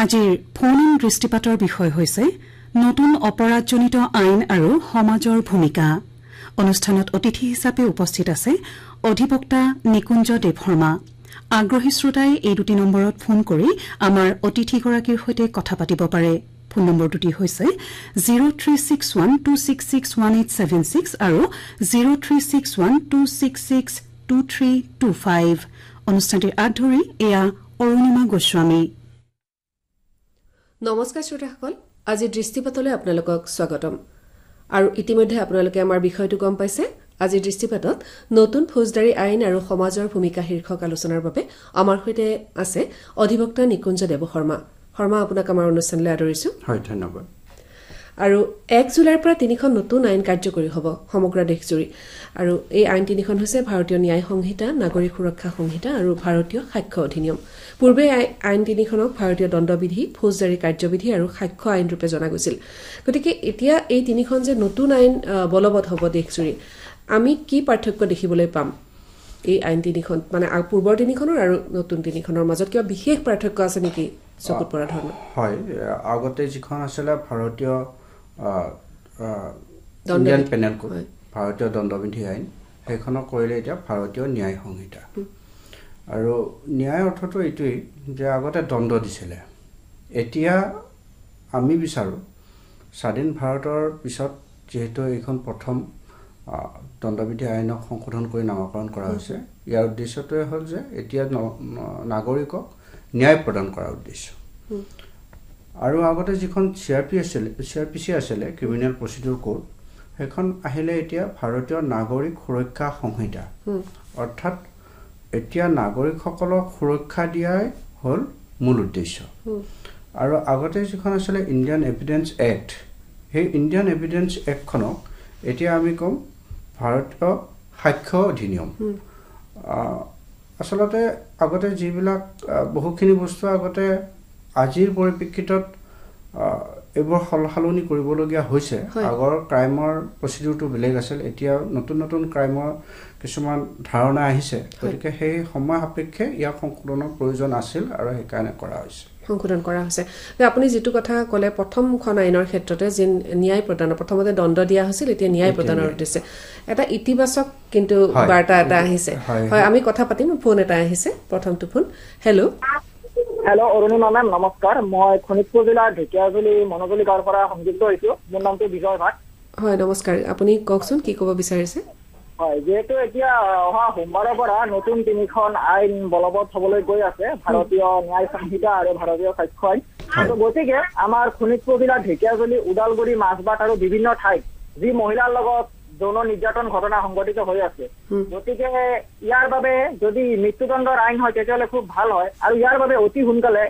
আজিৰ phone in দৃষ্টিপাতৰ বিষয় হৈছে নতুন অপৰাধজনিত আইন আৰু সমাজৰ ভূমিকা। অনুষ্ঠানত অতিথি হিচাপে উপস্থিত আছে অধিবক্তা নিকুঞ্জ দেৱশৰ্মা আগ্ৰহী শ্ৰোতাই এই দুটি নম্বৰত ফোন কৰি আমাৰ অতিথিগৰাকীৰ সৈতে কথা পাতিব পাৰে। ফোন নম্বৰ দুটি হৈছে zero' three six one two six six one eight seven six আৰু zero' three six one two six six two three two five. অনুষ্ঠানটিৰ আগধৰি এয়া অৰুণিমা গোস্বামী। নমস্কাৰ শ্ৰোতাসকল আজি দৃষ্টিপাতলৈ আপোনালোকক স্বাগতম। আৰু ইতিমধ্যে আপোনালোকে আমাৰ বিষয়টো গম পাইছে। আজি দৃষ্টিপাতত নতুন ফৌজদাৰী আইন আৰু সমাজৰ ভূমিকা শীৰ্ষক আলোচনাৰ বাবে আমাৰ সৈতে আছে অধিবক্তা নিকুঞ্জ দেৱ শৰ্মা শৰ্মা আপোনাক আমাৰ অনুষ্ঠানলৈ আদৰিছো। হয় ধন্যবাদ। আৰু এক জুলাইৰ পৰা তিনিখন নতুন আইন কাৰ্যকৰী হ'ব সমগ্ৰ দেশজুৰি। আৰু এই আইন তিনিখন হৈছে ভাৰতীয় ন্যায় সংহিতা নাগৰিক সুৰক্ষা সংহিতা আৰু ভাৰতীয় সাক্ষ্য অধিনিয়ম। পূৰ্বে আই- আইন তিনিখনক ভাৰতীয় দণ্ডবিধি ফৌজদাৰী কাৰ্যবিধি আৰু সাক্ষ্য আইন ৰূপে জনা গৈছিল। গতিকে এতিয়া এই তিনিখন যে নতুন আইন বলবৎ হ'ব দেশজুৰি আমি কি পাৰ্থক্য দেখিবলৈ পাম? এই আইন তিনিখন মানে পূৰ্বৰ তিনিখনৰ আৰু নতুন তিনিখনৰ মাজত কিবা বিশেষ পাৰ্থক্য আছে নেকি? চকুত পৰা ধৰণৰ। হয় আগতে যিখন আছিলে ভাৰতীয়। Indian penal code. ভাৰতীয় দণ্ডবিধি আইন সেইখনক কৰিলে এতিয়া ভাৰতীয় ন্যায় সংহিতা। আৰু ন্যায় অৰ্থটো এইটোৱেই যে আগতে দণ্ড দিছিলে। এতিয়া আমি বিচাৰোঁ স্বাধীন ভাৰতৰ পিছত যিহেতু এইখন প্ৰথম দণ্ডবিধি আইনক সংশোধন কৰি নামাকৰণ কৰা হৈছে ইয়াৰ উদ্দেশ্যটোৱে হ'ল যে এতিয়া নাগৰিকক ন্যায় প্ৰদান কৰাৰ উদ্দেশ্য। আৰু আগতে যিখন চি আৰ পি আছিলে চি আৰ পি চি আছিলে ক্ৰিমিনেল প্ৰচিডিউৰ কোড সেইখন আহিলে এতিয়া ভাৰতীয় নাগৰিক সুৰক্ষা সংহিতা। অৰ্থাৎ এতিয়া নাগৰিকসকলক সুৰক্ষা দিয়াই হ'ল মূল উদ্দেশ্য। আৰু আগতে যিখন আছিলে ইণ্ডিয়ান এভিডেন্স এক্ট সেই ইণ্ডিয়ান এভিডেন্স এক্টখনক এতিয়া আমি ক'ম ভাৰতীয় সাক্ষ্য অধিনিয়ম। আচলতে আগতে যিবিলাক বহুখিনি বস্তু আগতে আজিৰ পৰিপ্ৰেক্ষিতত এইবোৰ সল সালনি কৰিবলগীয়া হৈছে। আগৰ ক্ৰাইমৰ প্ৰচিডিউৰটো বেলেগ আছিল এতিয়া নতুন নতুন ক্ৰাইমৰ কিছুমান ধাৰণা আহিছে। গতিকে সেই সময় সাপেক্ষে ইয়াক সংশোধনৰ প্ৰয়োজন আছিল আৰু সেইকাৰণে কৰা হৈছে। সংশোধন কৰা হৈছে। আপুনি যিটো কথা ক'লে প্ৰথমখন আইনৰ ক্ষেত্ৰতে যে ন্যায় প্ৰদানৰ প্ৰথমতে দণ্ড দিয়া হৈছিল এতিয়া ন্যায় প্ৰদানৰ। উদ্দেশ্যে। এটা ইতিবাচক কিন্তু। বাৰ্তা এটা আহিছে। হয় আমি কথা পাতিম ফোন এটা আহিছে প্ৰথমটো phone. Hello' hello' Arunima ma'am নমস্কাৰ। মই শোণিতপুৰ জিলাৰ ঢেকীয়াজুলি মনোজুলি গাঁৱৰ পৰা সংযুক্ত হৈছো। মোৰ নামটো বিজয় ভাট। হয় নমস্কাৰ। আপুনি কওকচোন কি ক'ব বিচাৰিছে? হয় যিহেতু এতিয়া অহা সোমবাৰৰ পৰা নতুন তিনিখন আইন বলবৎ হবলৈ গৈ আছে ভাৰতীয় ন্যায় সংহিতা আৰু ভাৰতীয় সাক্ষ্য আইন। ত' গতিকে আমাৰ শোণিতপুৰ জিলাৰ ঢেকীয়াজুলি ওদালগুৰি মাজবাট আৰু বিভিন্ন ঠাইত যি মহিলাৰ লগত যৌন নিৰ্যাতন ঘটনা সংঘটিত হৈ আছে। গতিকে ইয়াৰ বাবে যদি মৃত্যুদণ্ডৰ আইন হয় তেতিয়াহ'লে খুব ভাল হয়। আৰু ইয়াৰ বাবে অতি সোনকালে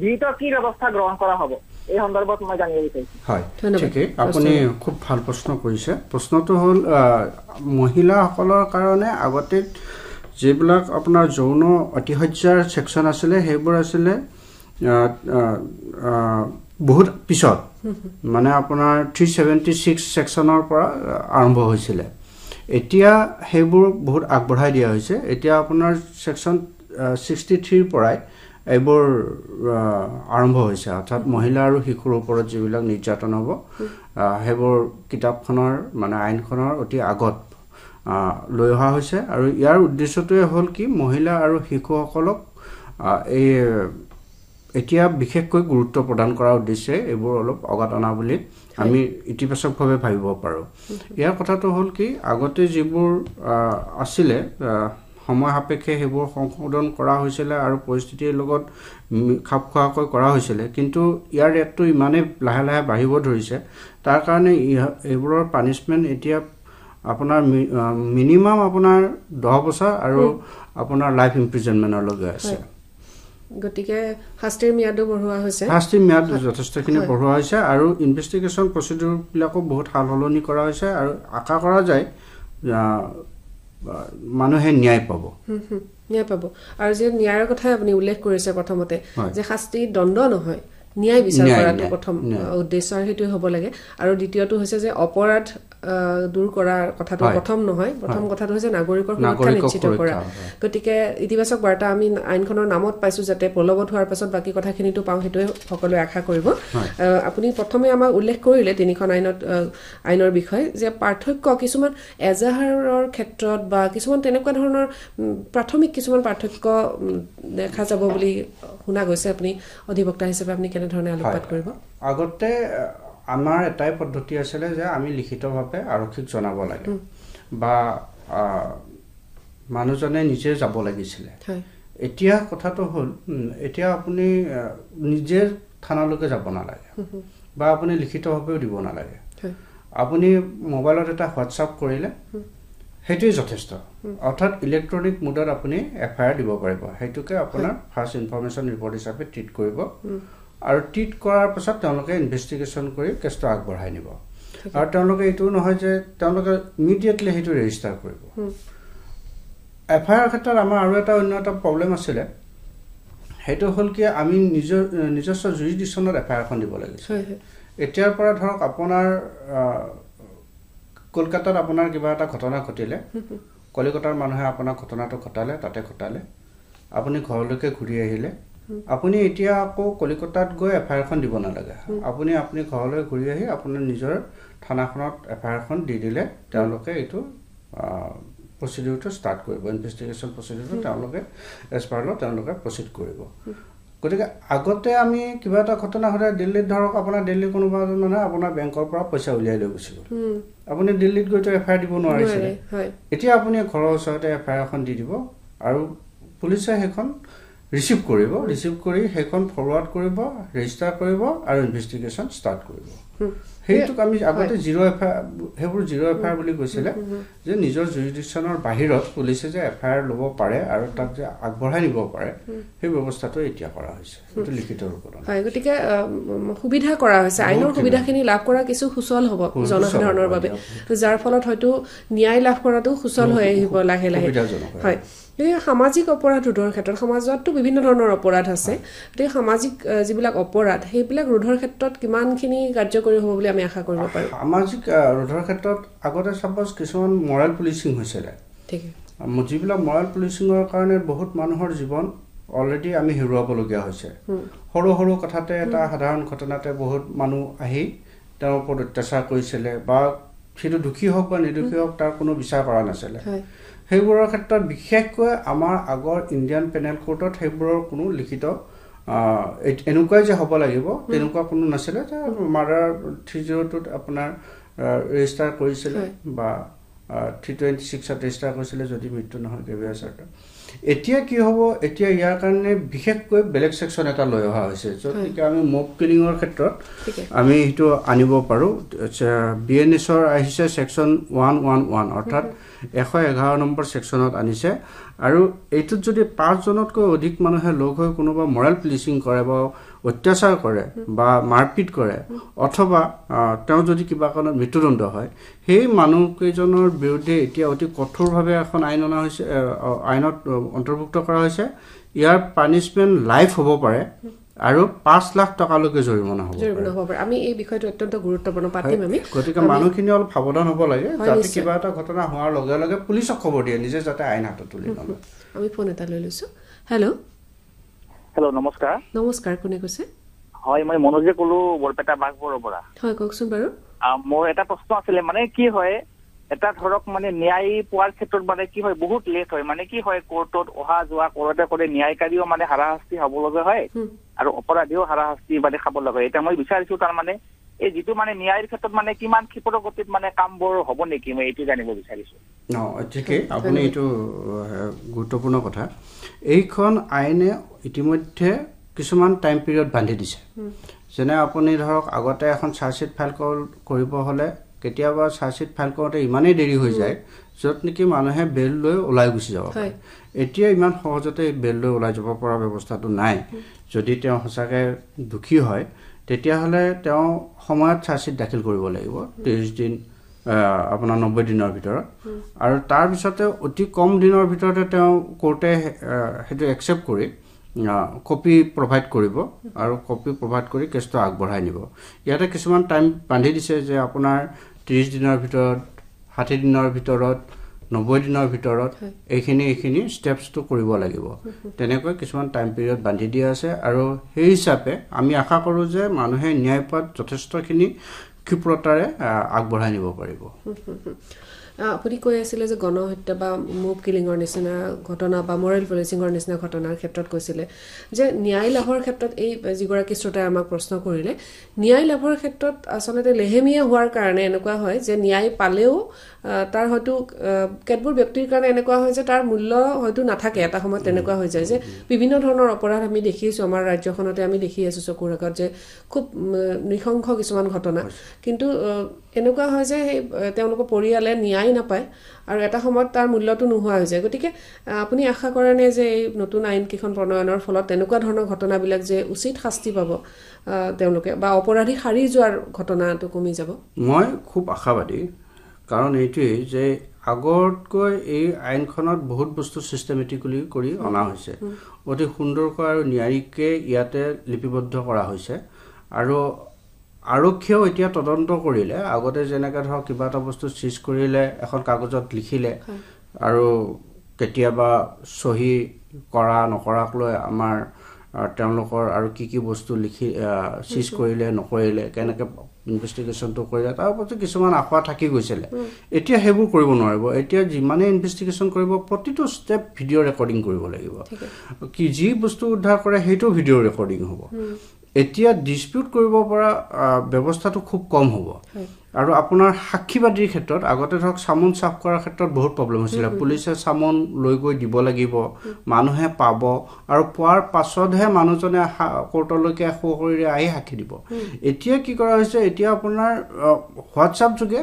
বিহিত কি ব্যৱস্থা গ্ৰহণ কৰা হ'ব? এই সন্দৰ্ভত মই জানিব বিচাৰিছো। হয়। ঠিকেই। আপুনি খুব ভাল প্ৰশ্ন কৰিছে। প্ৰশ্নটো হ'ল মহিলাসকলৰ কাৰণে আগতে যিবিলাক আপোনাৰ যৌন অতিশয্যাৰ ছেকশ্যন আছিলে সেইবোৰ আছিলে বহুত পিছত। মানে আপোনাৰ থ্ৰী ছেভেণ্টি ছিক্স ছেকশ্যনৰ পৰা আৰম্ভ হৈছিলে। এতিয়া সেইবোৰ বহুত আগবঢ়াই দিয়া হৈছে। এতিয়া আপোনাৰ ছেকশ্যন ছিক্সটি থ্ৰীৰ পৰাই এইবোৰ আৰম্ভ হৈছে। অৰ্থাৎ মহিলা আৰু শিশুৰ ওপৰত যিবিলাক নিৰ্যাতন হ'ব সেইবোৰ কিতাপখনৰ মানে আইনখনৰ অতি আগত লৈ অহা হৈছে। আৰু ইয়াৰ উদ্দেশ্যটোৱে হ'ল কি মহিলা আৰু শিশুসকলক এই এতিয়া বিশেষকৈ গুৰুত্ব প্ৰদান কৰাৰ উদ্দেশ্যে এইবোৰ অলপ অগাত অনা বুলি আমি ইতিবাচকভাৱে ভাবিব পাৰোঁ। ইয়াৰ কথাটো হ'ল কি আগতে যিবোৰ আছিলে সময় সাপেক্ষে সেইবোৰ সংশোধন কৰা হৈছিলে আৰু পৰিস্থিতিৰ লগত খাপ খোৱাকৈ কৰা হৈছিলে। কিন্তু ইয়াৰ ৰেটটো ইমানেই লাহে লাহে বাঢ়িব ধৰিছে। তাৰ কাৰণে এইবোৰৰ পানিছমেণ্ট এতিয়া আপোনাৰ মিনিমাম আপোনাৰ দহ বছৰ আৰু আপোনাৰ লাইফ ইমপ্ৰিজনমেণ্টলৈকে আছে। গতিকে শাস্তিৰ ম্যাদো বঢ়োৱা হৈছে। শাস্তিৰ ম্যাদ যথেষ্টখিনি। বঢ়োৱা হৈছে আৰু ইনভেষ্টিগেশ্যন প্ৰচিডিউৰবিলাকো বহুত সাল সলনি কৰা হৈছে আৰু আশা কৰা যায় মানুহে ন্যায় পাব। ন্যায় পাব। আৰু যে ন্যায়ৰ কথাই আপুনি উল্লেখ কৰিছে প্ৰথমতে। যে শাস্তি দণ্ড নহয়। ন্যায় বিচাৰ কৰাটো প্ৰথম। উদ্দেশ্য আৰু সেইটোৱে হ'ব লাগে। আৰু দ্বিতীয়টো হৈছে যে অপৰাধ দূৰ কৰাৰ কথাটো। প্ৰথম নহয়। প্ৰথম কথাটো হৈছে নাগৰিকৰ সুৰক্ষা নিশ্চিত কৰা। গতিকে ইতিবাচক বাৰ্তা আমি আইনখনৰ নামত পাইছো যাতে বলবৎ হোৱাৰ পাছত বাকী কথাখিনিতো পাওঁ সেইটোৱে সকলোৱে আশা কৰিব। আপুনি প্ৰথমে আমাক উল্লেখ কৰিলে তিনিখন আইনত আইনৰ বিষয়ে যে পাৰ্থক্য কিছুমান এজাহাৰৰ ক্ষেত্ৰত বা কিছুমান তেনেকুৱা ধৰণৰ প্ৰাথমিক কিছুমান পাৰ্থক্য দেখা যাব বুলি শুনা গৈছে। আপুনি অধিবক্তা হিচাপে আপুনি কেনেধৰণে আলোকপাত কৰিব? আগতে আমাৰ এটাই পদ্ধতি আছিলে যে আমি লিখিতভাৱে আৰক্ষীক জনাব লাগে। বা মানুহজনে নিজে যাব লাগিছিলে। এতিয়া কথাটো হ'ল এতিয়া আপুনি নিজে থানালৈকে যাব নালাগে। বা আপুনি লিখিতভাৱেও দিব নালাগে। আপুনি মোবাইলত এটা হোৱাটছআপ কৰিলে সেইটোৱে যথেষ্ট। অৰ্থাৎ ইলেক্ট্ৰনিক মোডত আপুনি এফ আই আৰ দিব পাৰিব। সেইটোকে আপোনাৰ ফাৰ্ষ্ট ইনফৰ্মেশ্যন ৰিপৰ্ট হিচাপে ট্ৰিট কৰিব। আৰু ট্ৰিট কৰাৰ পাছত তেওঁলোকে ইনভেষ্টিগেশ্যন কৰি কেছটো আগবঢ়াই নিব। আৰু তেওঁলোকে এইটোও নহয় যে তেওঁলোকে ইমিডিয়েটলি সেইটো ৰেজিষ্টাৰ কৰিব। এফ আই আৰ ক্ষেত্ৰত আমাৰ আৰু এটা অন্য এটা প্ৰব্লেম আছিলে। সেইটো হ'ল কি আমি নিজৰ নিজস্ব জুৰিডিশ্যনত এফ আই আৰখন দিব লাগিছিল। এতিয়াৰ পৰা ধৰক আপোনাৰ কলকাতাত আপোনাৰ কিবা এটা ঘটনা ঘটিলে কলিকতাৰ মানুহে আপোনাৰ ঘটনাটো ঘটালে তাতে ঘটালে। আপুনি ঘৰলৈকে ঘূৰি আহিলে। আপুনি এতিয়া আকৌ কলিকতাত গৈ এফ আই আৰখন দিব নালাগে। আপুনি আপুনি ঘৰলৈ ঘূৰি আহি আপোনাৰ নিজৰ থানাখনত এফ আই আৰখন দি দিলে তেওঁলোকে এইটো প্ৰচিডিউৰটো ষ্টাৰ্ট কৰিব। ইনভেষ্টিগেশ্যন প্ৰচিডিউৰটো তেওঁলোকে এজ পাৰ ল তেওঁলোকে প্ৰচিড কৰিব। গতিকে আগতে আমি কিবা এটা ঘটনা সদায় দিল্লীত ধৰক আপোনাৰ দিল্লীৰ কোনোবা এজন মানুহে আপোনাৰ বেংকৰ পৰা পইচা উলিয়াই লৈ গুচি গ'ল। আপুনি দিল্লীত গৈতো এফ আই আৰ দিব নোৱাৰিছিলে। এতিয়া আপুনি ঘৰৰ ওচৰতে এফ আই আৰ এখন দি দিব আৰু পুলিচে সেইখন ৰিচিভ কৰিব ৰিচিভ কৰি সেইখন ফৰৱাৰ্ড কৰিব ৰেজিষ্টাৰ কৰিব আৰু ইনভেষ্টিগেশ্যন ষ্টাৰ্ট কৰিব। সেইটোক আমি আগতে জিৰ' এফ আই আৰ সেইবোৰ জিৰ' এফ আই আৰ বুলি কৈছিলে যে নিজৰ জুৰিডিশ্যনৰ বাহিৰত পুলিচে যে এফ আই আৰ ল'ব পাৰে আৰু তাক যে আগবঢ়াই নিব পাৰে সেই ব্যৱস্থাটো এতিয়া কৰা হৈছে। সেইটো লিখিত ৰূপত হয় গতিকে সুবিধা কৰা হৈছে। আইনৰ। সুবিধাখিনি লাভ কৰা কিছু সুচল হ'ব জনসাধাৰণৰ বাবে। যাৰ ফলত হয়তো ন্যায় লাভ কৰাটো সুচল হৈ আহিব লাহে লাহে। হয়। এই সামাজিক অপৰাধ ৰোধৰ ক্ষেত্ৰত সমাজততো বিভিন্ন ধৰণৰ অপৰাধ আছে। গতিকে সামাজিক যিবিলাক অপৰাধ সেইবিলাক ৰোধৰ ক্ষেত্ৰত কিমানখিনি কাৰ্যকৰী হ'ব বুলি আমি আশা কৰিব পাৰোঁ? সামাজিক ৰোধৰ ক্ষেত্ৰত আগতে চাপ'জ কিছুমান মৰেল পুলিচিং হৈছিলে। ঠিক। যিবিলাক মৰেল পুলিচিঙৰ কাৰণে বহুত মানুহৰ জীৱন অলৰেডি আমি হেৰুৱাবলগীয়া হৈছে। সৰু সৰু কথাতে এটা সাধাৰণ ঘটনাতে বহুত মানুহ আহি তেওঁৰ ওপৰত অত্যাচাৰ কৰিছিলে বা সেইটো দোষী হওক বা নিৰ্দোষী হওক তাৰ কোনো বিচাৰ কৰা নাছিলে। সেইবোৰৰ ক্ষেত্ৰত বিশেষকৈ আমাৰ আগৰ ইণ্ডিয়ান পেনেল কোৰ্টত সেইবোৰৰ কোনো লিখিত এনেকুৱাই যে হ'ব লাগিব তেনেকুৱা কোনো নাছিলে। যে মাৰ্ডাৰ থ্ৰী জিৰ' টুত আপোনাৰ ৰেজিষ্টাৰ কৰিছিলে। বা থ্ৰী টুৱেণ্টি ছিক্সত ৰেজিষ্টাৰ কৰিছিলে যদি মৃত্যু নহয় চাৰ্টত এতিয়া কি হ'ব এতিয়া ইয়াৰ কাৰণে বিশেষকৈ বেলেগ ছেকশ্যন এটা লৈ অহা হৈছে য'ত। নেকি আমি মব কিলিঙৰ ক্ষেত্ৰত আমি সেইটো আনিব পাৰোঁ। বি এন এছৰ আহিছে ছেকশ্যন ওৱান ওৱান ওৱান অৰ্থাৎ এশ এঘাৰ নম্বৰ ছেকশ্যনত আনিছে। আৰু এইটোত যদি পাঁচজনতকৈ অধিক মানুহে লগ হৈ কোনোবা মৰেল পুলিচিং কৰে বা অত্যাচাৰ কৰে বা মাৰপিট কৰে অথবা তেওঁ যদি কিবা কাৰণত মৃত্যুদণ্ড হয় সেই মানুহকেইজনৰ বিৰুদ্ধে এতিয়া অতি কঠোৰভাৱে এখন আইন অনা হৈছে আইনত অন্তৰ্ভুক্ত কৰা হৈছে। ইয়াৰ পানিছমেণ্ট লাইফ হ'ব পাৰে। আৰু পাঁচ লাখ টকালৈকে জৰিমনা হ'ব পাৰে। জৰিমনা হ'ব পাৰে। আমি এই বিষয়টো অত্যন্ত গুৰুত্বপূৰ্ণ পাতিম আমি। গতিকে মানুহখিনি অলপ সাৱধান হ'ব লাগে। যাতে। কিবা এটা ঘটনা হোৱাৰ লগে লগে পুলিচক খবৰ দিয়ে নিজে যাতে আইন হাতত তুলি নলয়। আমি ফোন এটা লৈ লৈছোঁ। হেল্ল' হেল্ল' নমস্কাৰ। নমস্কাৰ কোনে কৈছে? হয় মই মনোজে ক'লো বৰপেটা বাঘবৰৰ পৰা। হয় কওকচোন বাৰু। মোৰ এটা প্ৰশ্ন আছিলে মানে কি হয় এটা ধৰক মানে ন্যায় পোৱাৰ ক্ষেত্ৰত মানে কি হয় বহুত লেট হয়। মানে কি হয় কোৰ্টত অহা যোৱা কৰোঁতে কৰোঁতে ন্যায়কাৰীও মানে হাৰাশাস্তি হ'ব লগা হয় আৰু অপৰাধীও হাৰাশাস্তি মানে খাব লগা হয়। এতিয়া মই বিচাৰিছো তাৰমানে এই যিটো মানে ন্যায়ৰ ক্ষেত্ৰত মানে কিমান ক্ষীপ্ৰ গতিত মানে কামবোৰ হ'ব নেকি? মই এইটো জানিব বিচাৰিছো। ন ঠিকেই। আপুনি এইটো গুৰুত্বপূৰ্ণ কথা। এইখন আইনে ইতিমধ্যে কিছুমান টাইম পিৰিয়ড বান্ধি দিছে। যেনে আপুনি ধৰক আগতে এখন চাৰ্জশ্বিট ফাইল কৰ- কৰিব হ'লে কেতিয়াবা চাৰ্জশ্বিট ফাইল কৰোঁতে ইমানেই দেৰি হৈ যায় য'ত নেকি মানুহে বেল লৈ ওলাই গুচি যাব পাৰে। এতিয়া ইমান সহজতে বেল লৈ ওলাই যাব পৰা ব্যৱস্থাটো নাই। যদি তেওঁ সঁচাকৈ দুখী হয় তেতিয়াহ'লে তেওঁ সময়ত চাৰ্জশ্বিট দাখিল কৰিব লাগিব ত্ৰিছ দিন আপোনাৰ নব্বৈ দিনৰ ভিতৰত। আৰু তাৰপিছতে অতি কম দিনৰ ভিতৰতে তেওঁ কোৰ্টে সেইটো একচেপ্ট কৰি কপি প্ৰভাইড কৰিব আৰু কপি প্ৰভাইড কৰি কেছটো আগবঢ়াই নিব। ইয়াতে কিছুমান টাইম বান্ধি দিছে যে আপোনাৰ ত্ৰিছ দিনৰ ভিতৰত ষাঠি দিনৰ ভিতৰত নব্বৈ দিনৰ ভিতৰত এইখিনি এইখিনি ষ্টেপছটো কৰিব লাগিব। তেনেকৈ কিছুমান টাইম পিৰিয়ড বান্ধি দিয়া আছে আৰু সেই হিচাপে আমি আশা কৰোঁ যে মানুহে ন্যায় পোৱাত যথেষ্টখিনি ক্ষিপ্ৰতাৰে আগবঢ়াই নিব পাৰিব। আপুনি কৈ আছিলে যে গণহত্যা বা মুভ কিলিঙৰ নিচিনা ঘটনা বা মৰেল পলিচিঙৰ নিচিনা ঘটনাৰ ক্ষেত্ৰত কৈছিলে যে ন্যায় লাভৰ ক্ষেত্ৰত এই যিগৰাকী শ্ৰোতাই আমাক প্ৰশ্ন কৰিলে ন্যায় লাভৰ ক্ষেত্ৰত আচলতে লেহেমীয়া হোৱাৰ কাৰণে এনেকুৱা হয় যে ন্যায় পালেও তাৰ হয়তো কেতবোৰ ব্যক্তিৰ কাৰণে এনেকুৱা হয় যে তাৰ মূল্য হয়তো নাথাকে। এটা সময়ত তেনেকুৱা হৈ যায় যে বিভিন্ন ধৰণৰ অপৰাধ আমি দেখিছোঁ আমাৰ ৰাজ্যখনতে আমি দেখি আছোঁ চকুৰ আগত যে খুব নৃশংস কিছুমান ঘটনা। কিন্তু আহ, এনেকুৱা হয় যে সেই তেওঁলোকৰ পৰিয়ালে ন্যায় নাপায় আৰু এটা সময়ত তাৰ মূল্যটো নোহোৱা হৈ যায়। গতিকে আপুনি আশা কৰেনে যে এই নতুন আইনকেইখন প্ৰণয়নৰ ফলত তেনেকুৱা ধৰণৰ ঘটনাবিলাক যে উচিত শাস্তি পাব তেওঁলোকে বা অপৰাধী সাৰি যোৱাৰ ঘটনাটো কমি যাব? মই খুব আশাবাদী কাৰণ এইটোৱেই যে আগতকৈ এই আইনখনত বহুত বস্তু ছিষ্টেমেটিকেলি কৰি অনা হৈছে। অতি সুন্দৰকৈ আৰু ন্যায়িকে ইয়াতে লিপিবদ্ধ কৰা হৈছে। আৰু আৰক্ষীয়েও এতিয়া তদন্ত কৰিলে। আগতে যেনেকৈ ধৰক কিবা এটা বস্তু চিজ কৰিলে এখন কাগজত লিখিলে আৰু কেতিয়াবা চহী কৰা নকৰাক লৈ আমাৰ তেওঁলোকৰ আৰু কি কি বস্তু লিখি চিজ কৰিলে নকৰিলে কেনেকৈ ইনভেষ্টিগেশ্যনটো কৰিলে তাৰ প্ৰতি কিছুমান আশা থাকি গৈছিলে। এতিয়া সেইবোৰ কৰিব নোৱাৰিব। এতিয়া যিমানে ইনভেষ্টিগেশ্যন কৰিব প্ৰতিটো ষ্টেপ ভিডিঅ' ৰেকৰ্ডিং কৰিব লাগিব। কি যি বস্তু উদ্ধাৰ কৰে সেইটো ভিডিঅ' ৰেকৰ্ডিং হ'ব। এতিয়া ডিছপিউট কৰিব পৰা ব্যৱস্থাটো খুব কম হ'ব। আৰু আপোনাৰ সাক্ষীবাদীৰ ক্ষেত্ৰত আগতে ধৰক চামন চাফ কৰাৰ ক্ষেত্ৰত বহুত প্ৰব্লেম হৈছিলে। পুলিচে চামন লৈ গৈ দিব লাগিব মানুহে পাব আৰু পোৱাৰ পাছতহে মানুহজনে কোৰ্টলৈকে সশৰীৰে আহি সাক্ষী দিব। এতিয়া কি কৰা হৈছে এতিয়া আপোনাৰ হোৱাটছআপ যোগে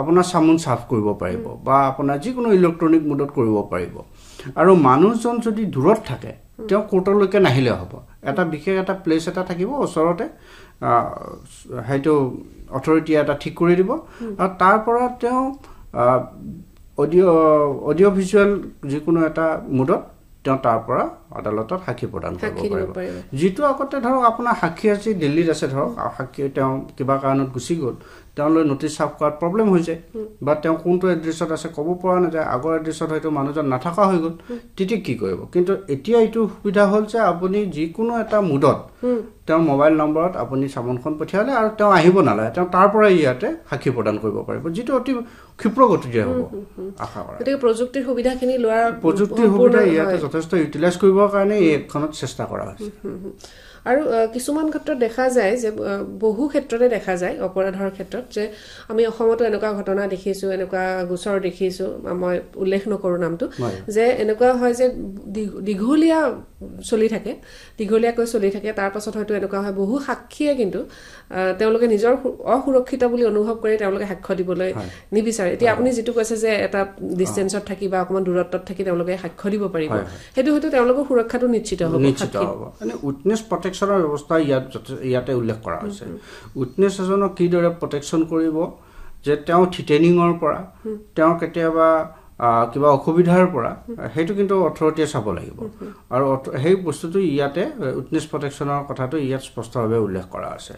আপোনাৰ চামন চাফ কৰিব পাৰিব বা আপোনাৰ যিকোনো ইলেক্ট্ৰনিক মোডত কৰিব পাৰিব। আৰু মানুহজন যদি দূৰত থাকে তেওঁ কোৰ্টলৈকে নাহিলে হ'ব। এটা বিশেষ এটা প্লেচ এটা থাকিব ওচৰতে সেইটো অথৰিটি এটা ঠিক কৰি দিব। আৰু তাৰ পৰা তেওঁ অডিঅ' অডিঅ' ভিজুৱেল যিকোনো এটা মুডত তেওঁ তাৰ পৰা আদালতত সাক্ষী প্ৰদান কৰিব পাৰিব। যিটো আগতে ধৰক আপোনাৰ সাক্ষী আজি দিল্লীত আছে ধৰক সাক্ষী তেওঁ কিবা কাৰণত গুচি গ'ল তেওঁলৈ নটিচ চাফ কৰাত প্ৰব্লেম হৈ যায় বা তেওঁ কোনটো এড্ৰেছত আছে ক'ব পৰা নাযায় আগৰ এড্ৰেছত হয়তো মানুহজন নাথকা হৈ গ'ল তেতিয়া কি কৰিব? কিন্তু এতিয়া এইটো সুবিধা হ'ল যে আপুনি যিকোনো এটা মুডত তেওঁৰ মোবাইল নম্বৰত আপুনি চামনখন পঠিয়ালে আৰু তেওঁ আহিব নালাগে তেওঁ তাৰ পৰাই ইয়াতে সাক্ষী প্ৰদান কৰিব পাৰিব যিটো অতি ক্ষীপ্ৰ গতিৰে হ'ব আশা কৰা। গতিকে প্ৰযুক্তিৰ সুবিধাখিনি লোৱাৰ প্ৰযুক্তিৰ সুবিধা ইয়াতে। যথেষ্ট ইউটিলাইজ কৰিবৰ কাৰণে এই এপখনত চেষ্টা কৰা হৈছে। আৰু কিছুমান ক্ষেত্ৰত দেখা যায় যে বহু ক্ষেত্ৰতে দেখা যায় অপৰাধৰ ক্ষেত্ৰত যে আমি অসমতো এনেকুৱা ঘটনা দেখিছোঁ এনেকুৱা গোচৰ দেখিছোঁ মই উল্লেখ নকৰোঁ নামটো। যে এনেকুৱা হয় যে দীঘলীয়া চলি থাকে দীঘলীয়াকৈ চলি থাকে তাৰ পাছত হয়তো এনেকুৱা হয় বহু সাক্ষীয়ে কিন্তু তেওঁলোকে নিজৰ অসুৰক্ষিত বুলি অনুভৱ কৰি তেওঁলোকে সাক্ষ্য দিবলৈ নিবিচাৰে। এতিয়া আপুনি যিটো কৈছে যে এটা ডিষ্টেঞ্চত থাকি বা অকণমান দূৰত্বত থাকি তেওঁলোকে সাক্ষ্য দিব পাৰিব সেইটো হয়তো তেওঁলোকৰ সুৰক্ষাটো নিশ্চিত হ'ব নিশ্চিত হ'ব। মানে উইটনেছ প্ৰটেকশ্যনৰ ব্যৱস্থা ইয়াত ইয়াতে উল্লেখ কৰা হৈছে। উইটনেছ এজনক কিদৰে প্ৰটেকশ্যন কৰিব যে তেওঁ থিটেনিঙৰ পৰা তেওঁ কেতিয়াবা কিবা অসুবিধাৰ পৰা সেইটো কিন্তু অথৰিটিয়ে চাব লাগিব। আৰু সেই বস্তুটো ইয়াতে উইটনেছ প্ৰটেকশ্যনৰ কথাটো ইয়াত স্পষ্টভাৱে উল্লেখ কৰা আছে।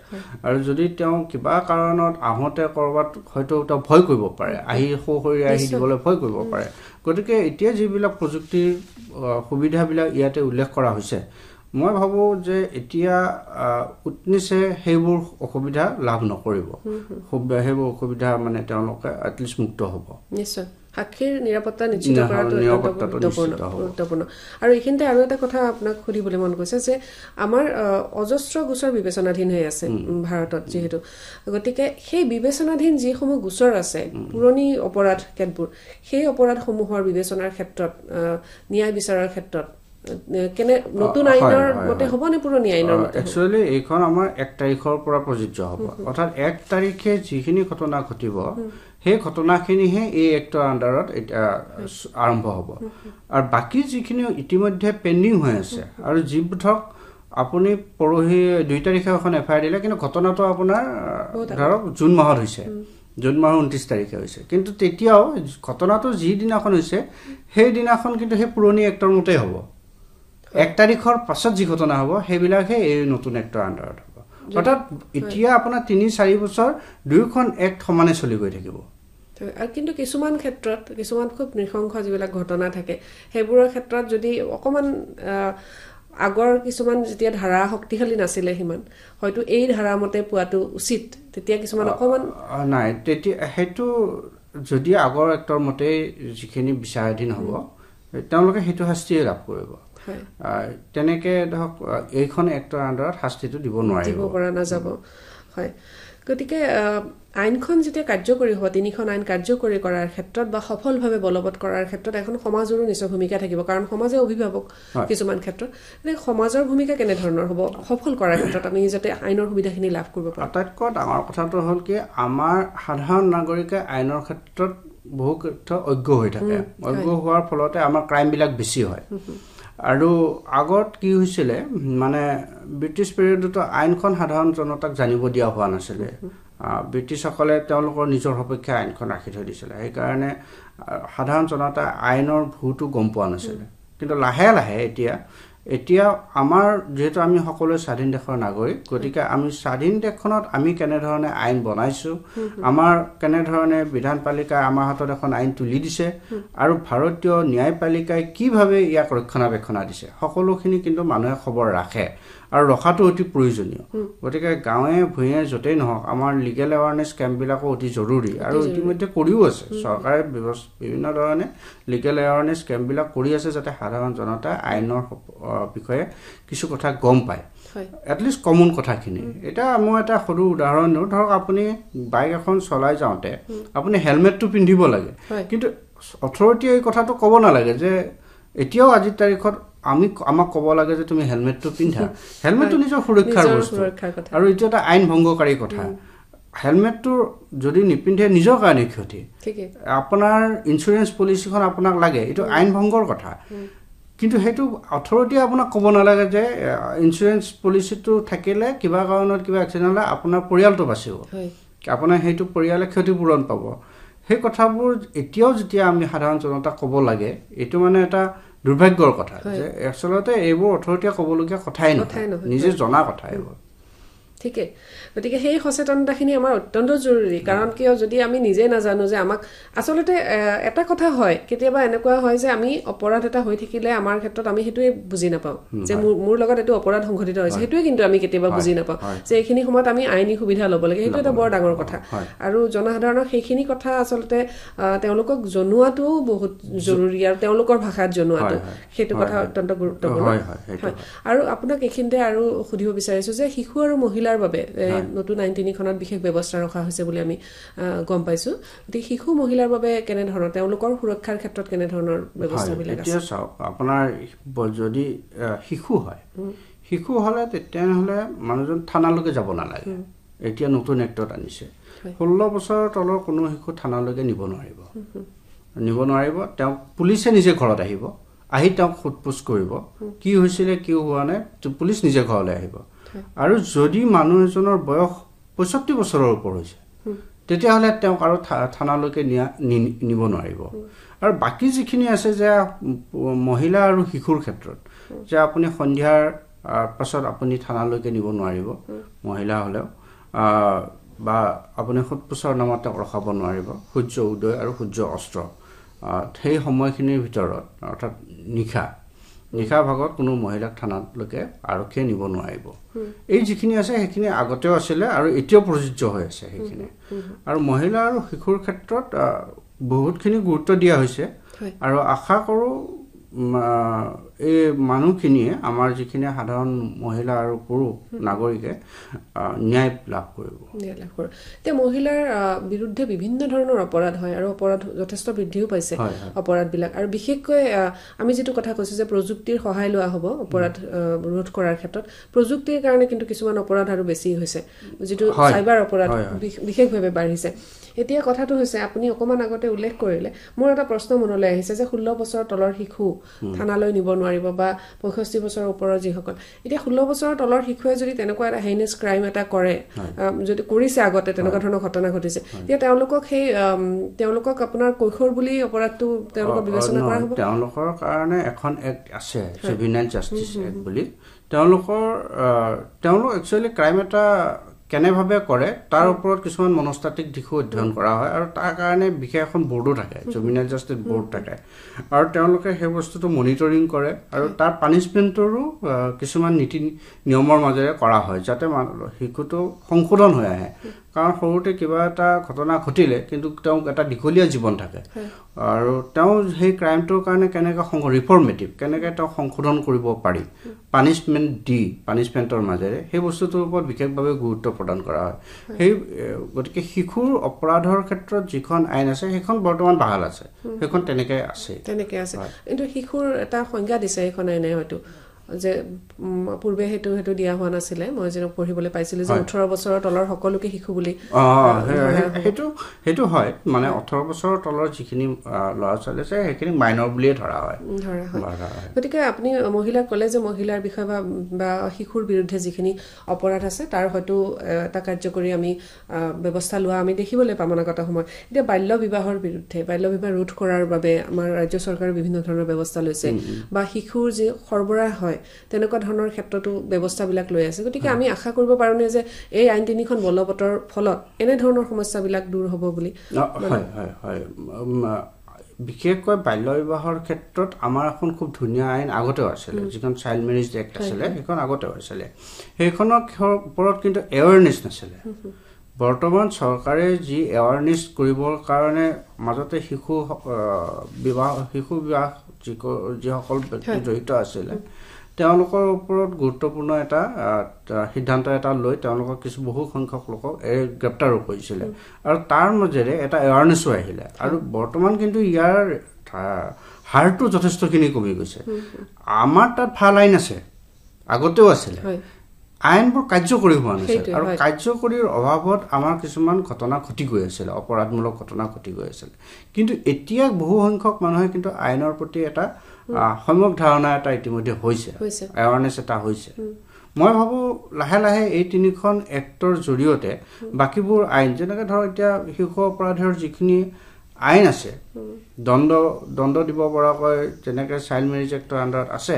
আৰু যদি তেওঁ কিবা কাৰণত আহোঁতে ক'ৰবাত হয়তো তেওঁ ভয় কৰিব পাৰে আহি সৌসৰি আহি দিবলৈ ভয় কৰিব পাৰে। গতিকে এতিয়া যিবিলাক প্ৰযুক্তিৰ সুবিধাবিলাক ইয়াতে উল্লেখ কৰা হৈছে মই ভাবোঁ যে এতিয়া উইটনেছে সেইবোৰ অসুবিধা লাভ নকৰিব। সেইবোৰ অসুবিধা মানে তেওঁলোকে এটলিষ্ট মুক্ত হ'ব। নিশ্চয়। সাক্ষীৰ নিৰাপত্তা নিশ্চিত কৰাটো গুৰুত্বপূৰ্ণ। আৰু এইখিনিতে আৰু এটা কথা আপোনাক সুধিবলৈ মন গৈছে যে আমাৰ অজস্ৰ গোচৰ বিবেচনাধীন হৈ আছে ভাৰতত যিহেতু। গতিকে সেই বিবেচনাধীন যিসমূহ গোচৰ আছে পুৰণি অপৰাধ কেতবোৰ সেই অপৰাধসমূহৰ বিবেচনাৰ ক্ষেত্ৰত ন্যায় বিচাৰৰ ক্ষেত্ৰত কেনে নতুন হয়, আইনৰ হয়, মতে হয়। হ'ব নে পুৰণি আইনৰ মতে হ'ব? একচুৱেলি এইখন আমাৰ এক তাৰিখৰ পৰা প্ৰযোজ্য হ'ব। অৰ্থাৎ এক তাৰিখে যিখিনি ঘটনা ঘটিব সেই ঘটনাখিনিহে এই এক্টৰ আণ্ডাৰত এতিয়া আৰম্ভ হ'ব। আৰু বাকী যিখিনি ইতিমধ্যে পেণ্ডিং হৈ আছে আৰু যি ধৰক আপুনি পৰহি দুই তাৰিখে এখন এফ আই আৰ দিলে কিন্তু ঘটনাটো আপোনাৰ ধৰক জুন মাহত হৈছে। জুন মাহৰ ঊনত্ৰিছ তাৰিখে হৈছে। কিন্তু তেতিয়াও ঘটনাটো যিদিনাখন হৈছে সেইদিনাখন কিন্তু সেই পুৰণি এক্টৰ মতেই হ'ব। এক তাৰিখৰ পাছত যি ঘটনা হ'ব সেইবিলাকহে এই নতুন এক্টৰ আণ্ডাৰত হ'ব। অৰ্থাৎ এতিয়া আপোনাৰ তিনি চাৰি বছৰ দুয়োখন এক্ট সমানে চলি গৈ থাকিব। আৰু কিন্তু কিছুমান ক্ষেত্ৰত কিছুমান খুব নৃশংস যিবিলাক ঘটনা থাকে সেইবোৰৰ ক্ষেত্ৰত যদি অকণমান আগৰ কিছুমান যেতিয়া ধাৰা শক্তিশালী নাছিলে সিমান হয়তো এই ধাৰা মতে পোৱাটো উচিত। তেতিয়া কিছুমান অকণমান নাই তেতিয়া সেইটো যদি আগৰ এক্টৰ মতেই যিখিনি বিচাৰাধীন হ'ব তেওঁলোকে সেইটো শাস্তিয়ে লাভ কৰিব। তেনেকে ধৰক এইখন এক্টৰ আণ্ডাৰত শাস্তিটো দিব নোৱাৰিব। দিব পৰা নাযাব। হয়। গতিকে আইনখন যেতিয়া কাৰ্যকৰী হ'ব তিনিখন আইন কাৰ্যকৰী কৰাৰ ক্ষেত্ৰত বা সফলভাৱে বলবৎ কৰাৰ ক্ষেত্ৰত এখন সমাজৰো নিশ্চয় ভূমিকা থাকিব। কাৰণ সমাজে অভিভাৱক কিছুমান ক্ষেত্ৰত। এনে সমাজৰ ভূমিকা কেনেধৰণৰ হ'ব সফল কৰাৰ ক্ষেত্ৰত আমি যাতে আইনৰ সুবিধাখিনি লাভ কৰিব পাৰোঁ। আটাইতকৈ ডাঙৰ কথাটো হ'ল কি আমাৰ সাধাৰণ নাগৰিকে আইনৰ ক্ষেত্ৰত বহু ক্ষেত্ৰত অজ্ঞ হৈ থাকে। অজ্ঞ হোৱাৰ ফলতে আমাৰ ক্ৰাইমবিলাক বেছি হয়। আৰু আগত কি হৈছিলে মানে ব্ৰিটিছ পিৰিয়ডতো আইনখন সাধাৰণ জনতাক জানিব দিয়া হোৱা নাছিলে। ব্ৰিটিছসকলে তেওঁলোকৰ নিজৰ সপক্ষে আইনখন ৰাখি থৈ দিছিলে। সেইকাৰণে সাধাৰণ জনতাই আইনৰ ভূটো গম পোৱা নাছিলে। কিন্তু লাহে লাহে এতিয়া এতিয়া আমাৰ যিহেতু আমি সকলোৱে স্বাধীন দেশৰ নাগৰিক গতিকে আমি স্বাধীন দেশখনত আমি কেনেধৰণে আইন বনাইছোঁ আমাৰ কেনেধৰণে বিধান পালিকাই আমাৰ হাতত এখন আইন তুলি দিছে আৰু ভাৰতীয় ন্যায়পালিকাই কিভাৱে ইয়াক ৰক্ষণাবেক্ষণা দিছে সকলোখিনি কিন্তু মানুহে খবৰ ৰাখে। আৰু ৰখাটো অতি প্ৰয়োজনীয়। গতিকে গাঁৱে ভূঞে য'তেই নহওক আমাৰ লিগেল এৱাৰনেছ কেম্পবিলাকো অতি জৰুৰী আৰু ইতিমধ্যে কৰিও আছে। চৰকাৰে বিভিন্ন ধৰণে লিগেল এৱাৰনেছ কেম্পবিলাক কৰি আছে যাতে সাধাৰণ জনতাই আইনৰ বিষয়ে কিছু কথা গম পায়। এটলিষ্ট কমন কথাখিনি। এতিয়া মই এটা সৰু উদাহৰণ দিওঁ। ধৰক আপুনি বাইক এখন চলাই যাওঁতে আপুনি হেলমেটটো পিন্ধিব লাগে। কিন্তু অথৰিটিয়ে এই কথাটো ক'ব নালাগে যে এতিয়াও আজিৰ তাৰিখত আমি আমাক ক'ব লাগে যে তুমি হেলমেটটো পিন্ধা। হেলমেটটো নিজৰ সুৰক্ষাৰ বস্তু। আৰু এইটো এটা আইন ভংগকাৰী কথা। হেলমেটটো যদি নিপিন্ধে নিজৰ কাৰণে ক্ষতি। আপোনাৰ ইঞ্চুৰেঞ্চ পলিচিখন আপোনাক লাগে এইটো আইন ভংগৰ কথা। কিন্তু সেইটো অথৰিটিয়ে আপোনাক ক'ব নালাগে যে ইঞ্চুৰেঞ্চ পলিচিটো থাকিলে কিবা কাৰণত কিবা এক্সিডেণ্ট হ'লে আপোনাৰ পৰিয়ালটো বাচিব। আপোনাৰ সেইটো পৰিয়ালে ক্ষতিপূৰণ পাব। সেই কথাবোৰ এতিয়াও যেতিয়া আমি সাধাৰণ জনতাক ক'ব লাগে এইটো মানে এটা দুৰ্ভাগ্যৰ কথা যে আচলতে এইবোৰ অথৰিটিয়ে ক'বলগীয়া কথাই নহয়। নিজে জনা কথা এইবোৰ। ঠিকে গতিকে সেই সচেতনতাখিনি আমাৰ অত্যন্ত জৰুৰী। কাৰণ কিয় যদি আমি নিজে নাজানো যে আমাক আচলতে এটা কথা হয় কেতিয়াবা এনেকুৱা হয় যে আমি অপৰাধ এটা হৈ থাকিলে আমাৰ ক্ষেত্ৰত আমি সেইটোৱে বুজি নাপাওঁ। যে মোৰ মোৰ লগত এইটো অপৰাধ সংঘটিত হৈছে। সেইটোৱে কিন্তু আমি কেতিয়াবা বুজি নাপাওঁ। যে এইখিনি সময়ত আমি আইনী সুবিধা ল'ব লাগে। সেইটো এটা বৰ ডাঙৰ কথা। আৰু জনসাধাৰণক সেইখিনি কথা আচলতে তেওঁলোকক জনোৱাটোও বহুত জৰুৰী আৰু তেওঁলোকৰ ভাষাত জনোৱাটো। সেইটো কথা অত্যন্ত গুৰুত্বপূৰ্ণ। আৰু আপোনাক এইখিনিতে আৰু সুধিব বিচাৰিছোঁ যে শিশু আৰু মহিলা মহিলাৰ বাবে নতুন আইন তিনিখনত বিশেষ ব্যৱস্থা ৰখা হৈছে বুলি আমি গম পাইছোঁ। গতিকে শিশু মহিলাৰ বাবে কেনেধৰণৰ তেওঁলোকৰ সুৰক্ষাৰ ক্ষেত্ৰত কেনেধৰণৰ ব্যৱস্থাবিলাক এতিয়া চাওক আপোনাৰ যদি শিশু হয় শিশু হ'লে তেতিয়াহ'লে মানুহজন থানালৈকে যাব নালাগে। এতিয়া নতুন এক্টত আনিছে। ষোল্ল বছৰৰ তলৰ কোনো শিশু থানালৈকে নিব নোৱাৰিব। নিব নোৱাৰিব তেওঁক পুলিচে নিজে ঘৰত আহিব আহি তেওঁক সোধ পোছ কৰিব কি হৈছিলে কি হোৱা নাই পুলিচ নিজে ঘৰলৈ আহিব। আৰু যদি মানুহ এজনৰ বয়স পঁয়ষষ্ঠি বছৰৰ ওপৰ হৈছে তেতিয়াহ'লে তেওঁক আৰু থানালৈকে নিয়া নিব নোৱাৰিব। আৰু বাকী যিখিনি আছে যে মহিলা আৰু শিশুৰ ক্ষেত্ৰত যে আপুনি সন্ধিয়াৰ পাছত আপুনি থানালৈকে নিব নোৱাৰিব মহিলা হ'লেও বা আপুনি সোধ পোছৰ নামত তেওঁক ৰখাব নোৱাৰিব সূৰ্য উদয় আৰু সূৰ্য অস্ত্ৰ সেই সময়খিনিৰ ভিতৰত অৰ্থাৎ নিশা নিশা ভাগত কোনো মহিলাক থানালৈকে আৰক্ষীয়ে নিব নোৱাৰিব। এই যিখিনি আছে সেইখিনি আগতেও আছিলে আৰু এতিয়াও প্ৰযোজ্য হৈ আছে সেইখিনি। আৰু মহিলা আৰু শিশুৰ ক্ষেত্ৰত বহুতখিনি গুৰুত্ব দিয়া হৈছে। আৰু আশা কৰোঁ এই মানুহখিনিয়ে আমাৰ যিখিনি সাধাৰণ মহিলা আৰু পুৰুষ নাগৰিকে ন্যায় লাভ কৰিব। ন্যায় লাভ কৰিব। এতিয়া মহিলাৰ বিৰুদ্ধে বিভিন্ন ধৰণৰ অপৰাধ হয় আৰু অপৰাধ যথেষ্ট বৃদ্ধিও পাইছে অপৰাধবিলাক। আৰু বিশেষকৈ আমি যিটো কথা কৈছোঁ যে প্ৰযুক্তিৰ সহায় লোৱা হ'ব অপৰাধ ৰোধ কৰাৰ ক্ষেত্ৰত প্ৰযুক্তিৰ কাৰণে কিন্তু কিছুমান অপৰাধ আৰু বেছি হৈছে। যিটো চাইবাৰ অপৰাধ বিশেষভাৱে বাঢ়িছে। এতিয়া কথাটো হৈছে আপুনি অকণমান আগতে উল্লেখ কৰিলে মোৰ এটা প্ৰশ্ন মনলৈ আহিছে যে ষোল্ল বছৰৰ তলৰ শিশু থানালৈ নিব নোৱাৰিব বা পঁয়ষষ্ঠি বছৰৰ ওপৰৰ যিসকল। এতিয়া ষোল্ল বছৰৰ তলৰ শিশুৱে যদি তেনেকুৱা এটা হেইনেছ ক্ৰাইম এটা কৰে যদি কৰিছে আগতে তেনেকুৱা ধৰণৰ ঘটনা ঘটিছে তেতিয়া তেওঁলোকক সেই তেওঁলোকক আপোনাৰ কৈশোৰ বুলি অপৰাধটো তেওঁলোকক বিবেচনা কৰা হ'ব। তেওঁলোকৰ কাৰণে এখন এক্ট আছে জুভিনাইল জাষ্টিচ এক্ট বুলি। তেওঁলোকৰ তেওঁলোক একচুৱেলি ক্ৰাইম এটা কেনেভাৱে কৰে তাৰ ওপৰত কিছুমান মনস্তাত্ত্বিক দিশো অধ্যয়ন কৰা হয় আৰু তাৰ কাৰণে বিশেষ এখন বৰ্ডো থাকে জুভিনাইল জাষ্টিচ বৰ্ড থাকে। আৰু তেওঁলোকে সেই বস্তুটো মনিটৰিং কৰে আৰু তাৰ পানিছমেণ্টৰো কিছুমান নীতি নিয়মৰ মাজেৰে কৰা হয় যাতে শিশুটো সংশোধন হৈ আহে। কাৰণ সৰুতে কিবা এটা ঘটনা ঘটিলে কিন্তু তেওঁক এটা দীঘলীয়া জীৱন থাকে। আৰু তেওঁ সেই ক্ৰাইমটোৰ কাৰণে কেনেকৈ ৰিফৰ্মেটিভ কেনেকৈ তেওঁ সংশোধন কৰিব পাৰি পানিছমেণ্ট দি পানিছমেণ্টৰ মাজেৰে সেই বস্তুটোৰ ওপৰত বিশেষভাৱে গুৰুত্ব প্ৰদান কৰা হয়। সেই গতিকে শিশুৰ অপৰাধৰ ক্ষেত্ৰত যিখন আইন আছে সেইখন বৰ্তমান ভাল আছে। সেইখন তেনেকৈ আছে। তেনেকে আছে। কিন্তু শিশুৰ এটা সংজ্ঞা দিছে এইখন আইনে হয়তো। যে পূৰ্বে সেইটো সেইটো দিয়া হোৱা নাছিলে। মই যেনে পঢ়িবলৈ পাইছিলো যে ওঠৰ বছৰৰ তলৰ সকলোকে শিশু বুলি। সেইটো সেইটো হয়। মানে ওঠৰ বছৰৰ তলৰ যিখিনি ল'ৰা ছোৱালী আছে সেইখিনি মাইনৰ বুলিয়ে ধৰা হয়। ধৰা হয়। গতিকে আপুনি মহিলাক ক'লে যে মহিলাৰ বিষয়ে বা বা শিশুৰ বিৰুদ্ধে যিখিনি অপৰাধ আছে তাৰ হয়তো এটা কাৰ্যকৰী আমি ব্যৱস্থা লোৱা আমি দেখিবলৈ পাম অনাগত সময়ত। এতিয়া বাল্য বিবাহৰ বিৰুদ্ধে বাল্য বিবাহ ৰোধ কৰাৰ বাবে আমাৰ ৰাজ্য চৰকাৰে বিভিন্ন ধৰণৰ ব্যৱস্থা লৈছে। বা শিশুৰ যি সৰবৰাহ হয় তেনেকুৱা ধৰণৰ ক্ষেত্ৰতো ব্যৱস্থাবিলাক লৈ আছে। গতিকে আমি আশা কৰিব পাৰোঁনে যে এই আইন তিনিখন বলবতৰ ফলত এনেধৰণৰ সমস্যাবিলাক দূৰ হ'ব বুলি হয় হয় হয়। বিশেষকৈ বাল্য বিবাহৰ ক্ষেত্ৰত আমাৰ এখন খুব ধুনীয়া আইন আগতেও আছিলে। যিখন চাইল্ড মেৰেজ এক্ট আছিলে সেইখন আগতেও আছিলে। সেইখনৰ ওপৰত কিন্তু এৱাৰনেছ নাছিলে। বৰ্তমান চৰকাৰে যি এৱাৰনেছ কৰিবৰ কাৰণে মাজতে শিশু বিবাহ শিশু বিবাহ যিসকল ব্যক্তি জড়িত আছিলে তেওঁলোকৰ ওপৰত গুৰুত্বপূৰ্ণ এটা সিদ্ধান্ত এটা লৈ তেওঁলোকক কিছু বহু সংখ্যক লোকক গ্ৰেপ্তাৰো কৰিছিলে। আৰু তাৰ মাজেৰে এটা এৱাৰনেছো আহিলে। আৰু বৰ্তমান কিন্তু ইয়াৰ হাৰটো যথেষ্টখিনি কমি গৈছে। আমাৰ তাত ভাল আইন আছে। আগতেও আছিলে। আইনবোৰ কাৰ্যকৰী হোৱা নাছিল। আৰু। কাৰ্যকৰীৰ অভাৱত আমাৰ কিছুমান ঘটনা ঘটি গৈ আছিলে অপৰাধমূলক ঘটনা ঘটি গৈ আছিলে। কিন্তু এতিয়া বহু সংখ্যক মানুহে কিন্তু আইনৰ প্ৰতি এটা সম্যক ধাৰণা এটা ইতিমধ্যে হৈছে। এৱাৰনেছ এটা হৈছে। মই ভাবোঁ লাহে লাহে এই তিনিখন এক্টৰ জৰিয়তে বাকীবোৰ আইন যেনেকৈ ধৰক এতিয়া শিশু অপৰাধৰ যিখিনি আইন আছে দণ্ড দণ্ড দিব পৰাকৈ যেনেকৈ চাইল্ড মেৰেজ এক্টৰ আণ্ডাৰত আছে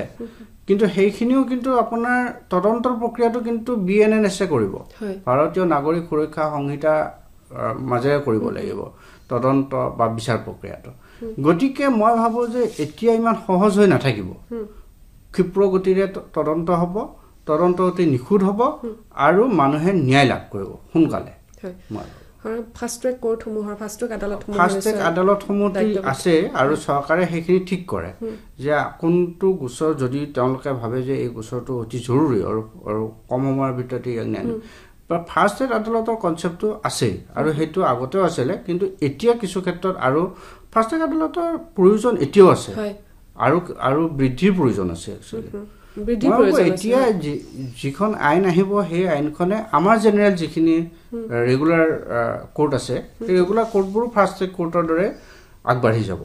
কিন্তু সেইখিনিও কিন্তু আপোনাৰ তদন্তৰ প্ৰক্ৰিয়াটো কিন্তু বি এন এন এছে কৰিব। ভাৰতীয় নাগৰিক সুৰক্ষা সংহিতা মাজেৰে কৰিব লাগিব। তদন্ত বা বিচাৰ প্ৰক্ৰিয়াটো। গতিকে মই ভাবোঁ যে এতিয়া ইমান সহজ হৈ নাথাকিব। ক্ষিপ্ৰ গতিৰে তদন্ত হ'ব তদন্ত অতি নিখুঁত হ'ব আৰু মানুহে ন্যায় লাভ কৰিব সোনকালে। হয়। মই ভাবোঁ। ফাষ্ট ট্ৰেক কোৰ্টসমূহৰ ফাষ্ট ট্ৰেক আদালতসমূহৰ ফাষ্ট ট্ৰেক নিশ্চয় আদালতসমূহ আছে আৰু চৰকাৰে সেইখিনি ঠিক কৰে যে কোনটো গোচৰ যদি তেওঁলোকে ভাবে যে এই গোচৰটো অতি জৰুৰী আৰু আৰু কম সময়ৰ ভিতৰতে ইয়াক ন্যায় ফাৰ্ষ্ট ট্ৰেক আদালতৰ কনচেপ্টটো আছেই আৰু সেইটো আগতেও আছিলে কিন্তু এতিয়া কিছু ক্ষেত্ৰত আৰু ট্ৰেক আদালতৰ প্ৰয়োজন এতিয়াও আছে। আৰু আৰু বৃদ্ধিৰ প্ৰয়োজন আছে এতিয়া যিখন আইন আহিব সেই আইনখনে আমাৰ জেনেৰেল যিখিনি ৰেগুলাৰ কোৰ্ট আছে সেই ৰেগুলাৰ কোৰ্টবোৰো ট্ৰেক কোৰ্টৰ দৰে আগবাঢ়ি যাব।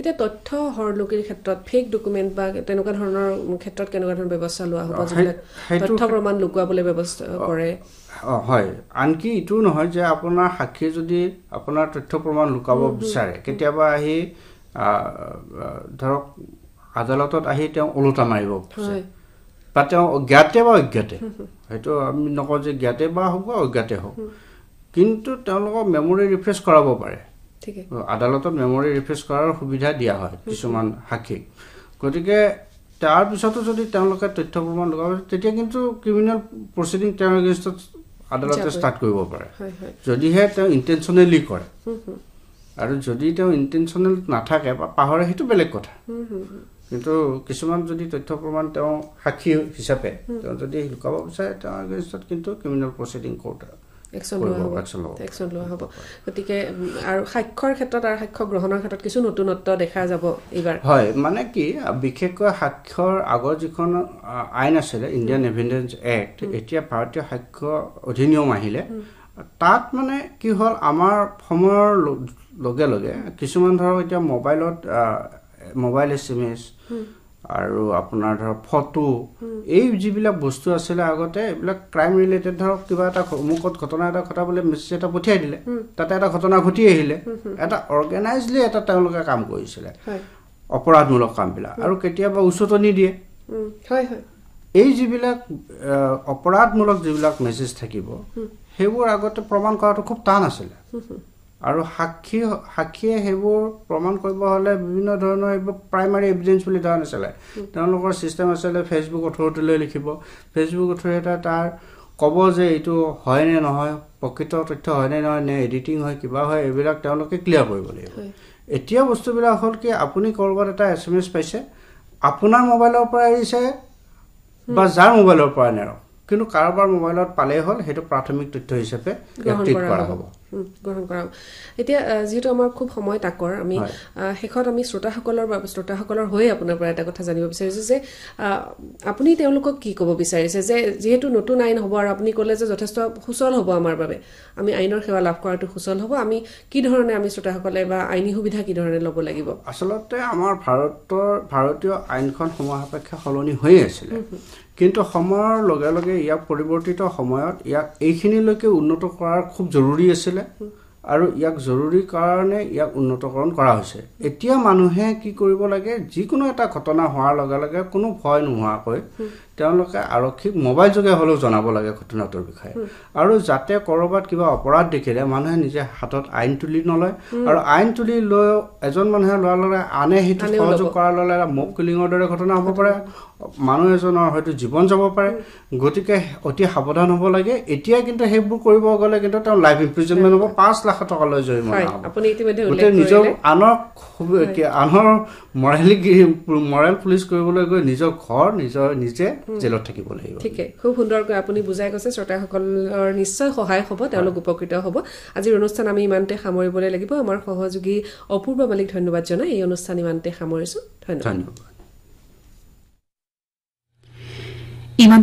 এতিয়া তথ্য হৰলুকিৰ ক্ষেত্ৰত ফেক ডকুমেণ্ট বা তেনেকুৱা ধৰণৰ ক্ষেত্ৰত কেনেকুৱা ধৰণৰ ব্যৱস্থা লোৱা হ'ব যিবিলাক তথ্য প্ৰমাণ লুকুৱাবলৈ ব্যৱস্থা কৰে? হয়। আনকি ইটোও নহয় যে আপোনাৰ সাক্ষীয়ে যদি আপোনাৰ তথ্য প্ৰমাণ লুকাব বিচাৰে কেতিয়াবা আহি ধৰক আদালতত আহি তেওঁ ওলোটা মাৰিব বা তেওঁ জ্ঞাতে বা অজ্ঞাতে। সেইটো আমি নকওঁ যে জ্ঞাতে বা হওক বা অজ্ঞাতে হওক। কিন্তু তেওঁলোকক মেমৰি ৰিফ্ৰেছ কৰাব পাৰে। আদালতত মেমৰি ৰিফ্ৰেছ কৰাৰ সুবিধা দিয়া হয় কিছুমান সাক্ষীক। গতিকে তাৰপিছতো যদি তেওঁলোকে তথ্য প্ৰমাণ লগাব তেতিয়া কিন্তু ক্ৰিমিনেল প্ৰচিডিং তেওঁৰ এগেইনষ্টত আদালতে। ষ্টাৰ্ট কৰিব পাৰে। যদিহে তেওঁ ইণ্টেনশ্যনেলি কৰে। আৰু যদি তেওঁ ইণ্টেনশ্যনেল নাথাকে বা পাহৰে সেইটো বেলেগ কথা। কিন্তু কিছুমান যদি তথ্য প্ৰমাণ তেওঁ সাক্ষী হিচাপে তেওঁ যদি লুকাব বিচাৰে তেওঁৰ এগেইনষ্টত কিন্তু ক্ৰিমিনেল প্ৰচিডিং কোৰ্ট একশ্যন লোৱা হ'ব। একশ্যন ল'ব একশ্যন লোৱা হ'ব। গতিকে আৰু সাক্ষ্যৰ ক্ষেত্ৰত আৰু সাক্ষ্য গ্ৰহণৰ ক্ষেত্ৰত কিছু নতুনত্ব দেখা যাব এইবাৰ। হয় মানে কি বিশেষকৈ সাক্ষ্যৰ আগৰ যিখন আইন আছিলে ইণ্ডিয়ান এভিডেঞ্চ এক্ট এতিয়া ভাৰতীয় সাক্ষ্য অধিনিয়ম আহিলে তাত মানে কি হ'ল আমাৰ সময়ৰ লগে লগে কিছুমান ধৰক এতিয়া মোবাইলত মোবাইল এছ এম এছ আৰু আপোনাৰ ধৰক ফটো এই যিবিলাক বস্তু আছিলে আগতে এইবিলাক ক্ৰাইম ৰিলেটেড ধৰক কিবা এটা অমুকত ঘটনা এটা ঘটাবলৈ মেছেজ এটা পঠিয়াই দিলে তাতে এটা ঘটনা ঘটি আহিলে এটা অৰ্গেনাইজলি এটা তেওঁলোকে কাম কৰিছিলে অপৰাধমূলক কামবিলাক। আৰু কেতিয়াবা উচতনি দিয়ে। এই যিবিলাক অপৰাধমূলক যিবিলাক মেছেজ থাকিব সেইবোৰ আগতে প্ৰমাণ কৰাটো খুব টান আছিলে। আৰু সাক্ষী সাক্ষীয়ে সেইবোৰ প্ৰমাণ কৰিব হ'লে বিভিন্ন ধৰণৰ এইবোৰ প্ৰাইমাৰী এভিডেঞ্চ বুলি ধৰা নাছিলে। তেওঁলোকৰ ছিষ্টেম আছিলে ফেচবুক অথৰিটিলৈ লিখিব। ফেচবুক অথৰিটিয়ে তাৰ ক'ব যে এইটো হয় নে নহয় প্ৰকৃত তথ্য হয় নে নহয় নে এডিটিং হয় কিবা হয় এইবিলাক তেওঁলোকে ক্লিয়াৰ কৰিব লাগিব। এতিয়া বস্তুবিলাক হ'ল কি আপুনি ক'ৰবাত এটা এছ এম এছ পাইছে আপোনাৰ মোবাইলৰ পৰা এৰিছে বা যাৰ মোবাইলৰ পৰা নেৰক কিন্তু কাৰোবাৰ মোবাইলত পালেই হ'ল সেইটো প্ৰাথমিক তথ্য হিচাপে ট্ৰিট কৰা হ'ব। গ্ৰহণ কৰা এতিয়া যিহেতু আমাৰ খুব সময় তাকৰ আমি শেষত আমি শ্ৰোতাসকলৰ বাবে শ্ৰোতাসকলৰ হৈয়ে আপোনাৰ পৰা এটা কথা জানিব বিচাৰিছোঁ যে আপুনি তেওঁলোকক কি ক'ব বিচাৰিছে? যে যিহেতু নতুন আইন হ'ব আৰু আপুনি ক'লে যে যথেষ্ট সুচল হ'ব আমাৰ বাবে আমি আইনৰ সেৱা লাভ কৰাটো সুচল হ'ব আমি কি ধৰণে আমি শ্ৰোতাসকলে বা আইনী সুবিধা কি ধৰণে ল'ব লাগিব? আচলতে আমাৰ ভাৰতৰ ভাৰতীয় আইনখন সময় সাপেক্ষে সলনি হৈয়ে আছিলে। কিন্তু সময়ৰ লগে লগে ইয়াক পৰিৱৰ্তিত সময়ত ইয়াক এইখিনিলৈকে উন্নত কৰাৰ খুব জৰুৰী আছিলে। exemplo. আৰু ইয়াক জৰুৰী কাৰণে ইয়াক উন্নতকৰণ কৰা হৈছে। এতিয়া মানুহে কি কৰিব লাগে যিকোনো এটা ঘটনা হোৱাৰ লগে লগে কোনো ভয় নোহোৱাকৈ তেওঁলোকে আৰক্ষীক মোবাইল যোগে হ'লেও জনাব লাগে ঘটনাটোৰ বিষয়ে। আৰু যাতে ক'ৰবাত কিবা অপৰাধ দেখিলে মানুহে নিজে হাতত আইন তুলি নলয় আৰু আইন তুলি লৈ এজন মানুহে লোৱাৰ লগে আনে সেইটো সহযোগ। কৰাৰ লগে লগে মব কিলিঙৰ দৰে ঘটনা হ'ব পাৰে। মানুহ এজনৰ হয়তো জীৱন যাব পাৰে। গতিকে অতি সাৱধান হ'ব লাগে। এতিয়া কিন্তু সেইবোৰ কৰিব গ'লে কিন্তু তেওঁ লাইফ ইমপ্ৰিজনমেণ্ট হ'ব। পাঁচ লাখ টকালৈ জৰিমনা হ'ব। আপুনি ইতিমধ্যে উল্লেখ গতিকে নিজৰ আনক আনৰ মৰেলি মৰেল পুলিচ কৰিবলৈ গৈ নিজৰ ঘৰ নিজৰ নিজে জেলত থাকিব লাগিব। ঠিকে খুব সুন্দৰকৈ আপুনি বুজাই কৈছে শ্ৰোতাসকলৰ নিশ্চয় সহায় হ'ব তেওঁলোক উপকৃত হ'ব। আজিৰ অনুষ্ঠান আমি ইমানতে সামৰিবলৈ লাগিব। আমাৰ সহযোগী অপূৰ্ব মালিক ধন্যবাদ জনাই। এই অনুষ্ঠান ইমানতে সামৰিছোঁ। ধন্যবাদ। ধন্যবাদ। ইমান